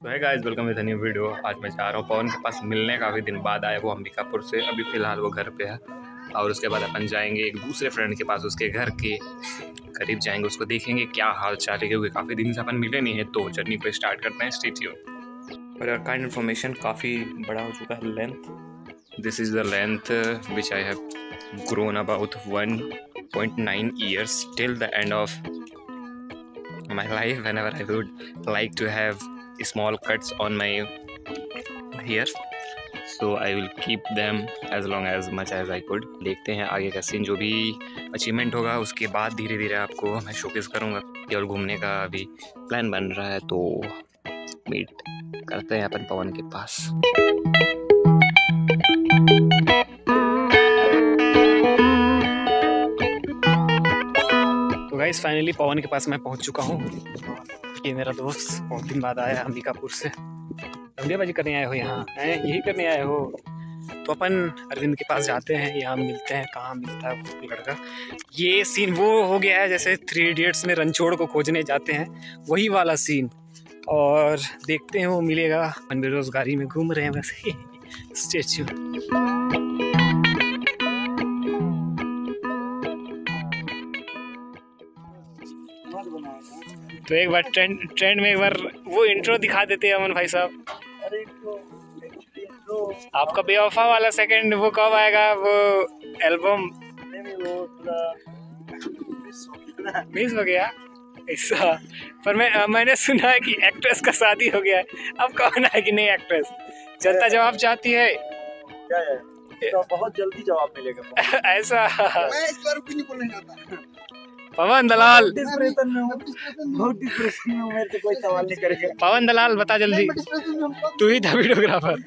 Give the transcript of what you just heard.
है guys welcome with new video आज मैं जा रहा हूँ पवन के पास मिलने काफ़ी दिन बाद आया वो अंबिकापुर से। अभी फ़िलहाल वो घर पे है। और उसके बाद अपन जाएँगे एक दूसरे फ्रेंड के पास, उसके घर के करीब जाएँगे, उसको देखेंगे क्या हाल चाल है, क्योंकि काफ़ी दिन से अपन मिले नहीं है तो जर्नी को स्टार्ट करते हैं स्टेट्यू और काइंड इन्फॉर्मेशन काफ़ी बड़ा हो चुका है length this is the length which I have grown about 1.9 years till the end of my life. Whenever i would like to have small cuts on my hairs so, i will keep them as long as much as i could. देखते हैं आगे का scene जो भी achievement होगा, उसके बाद धीरे धीरे आपको मैं शोकेस करूँगा और घूमने का अभी प्लान बन रहा है तो मीट करते हैं अपन पवन के पास. तो गाइस फाइनली पवन के पास मैं पहुँच चुका हूँ। ये मेरा दोस्त बहुत दिन बाद आया अंबिकापुर से धंधेबाजी करने आए हो यहाँ हैं यही करने आए हो तो अपन अरविंद के पास जाते हैं यहाँ मिलते हैं कहाँ मिलता है वो लड़का ये सीन वो हो गया है जैसे थ्री इडियट्स में रनछोड़ को खोजने जाते हैं वही वाला सीन और देखते हैं वो मिलेगा अपन बेरोजगारी में घूम रहे हैं वैसे स्टेच्यू तो एक बार ट्रेंड ट्रेंड में एक बार वो इंट्रो दिखा देते हैं अमन भाई साहब। अरे एक्चुअली आपका बेवफा वाला सेकंड वो कब आएगा? वो एल्बम मिस हो गया ऐसा। पर मैं मैंने सुना है कि एक्ट्रेस का शादी हो गया है। अब कौन है कि नहीं एक्ट्रेस जनता जवाब चाहती है। क्या है? तो बहुत जल्दी जवाब मिलेगा। ऐसा। मैं इस बार कुछ नहीं बोलने जाता। पवन दलाल। डिप्रेशन में हूँ। बहुत डिप्रेशन में मेरे से कोई सवाल नहीं करेगा। पवन दलाल बता जल्दी। तू ही था वीडियोग्राफर।